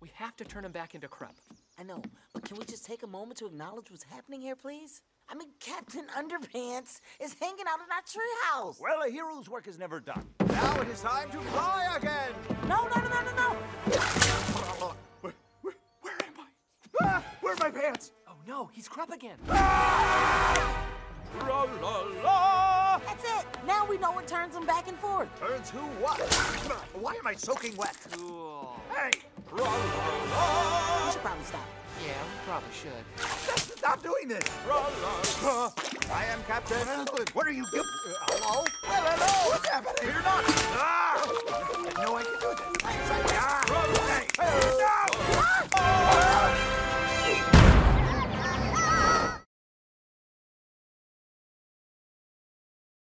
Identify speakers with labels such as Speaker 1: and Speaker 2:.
Speaker 1: We have to turn him back into Krupp.
Speaker 2: I know, but can we just take a moment to acknowledge what's happening here, please? I mean, Captain Underpants is hanging out in our treehouse.
Speaker 3: Well, a hero's work is never done. Now it is time to fly again.
Speaker 2: No, no, no, no, no, no.
Speaker 3: Where, where, where am I? Ah, where are my pants?
Speaker 1: Oh no, he's Krupp again.
Speaker 3: Tra-la-la!
Speaker 2: That's it. Now we know what turns them back and forth.
Speaker 3: Turns who what? Why am I soaking wet?
Speaker 1: Cool.
Speaker 3: Hey!
Speaker 2: We
Speaker 3: Tra-la-la!
Speaker 2: should probably stop.
Speaker 1: Yeah, we probably should.
Speaker 3: Stop doing this! Tra-la-la! I am Captain. What are you doing? Uh, Hello?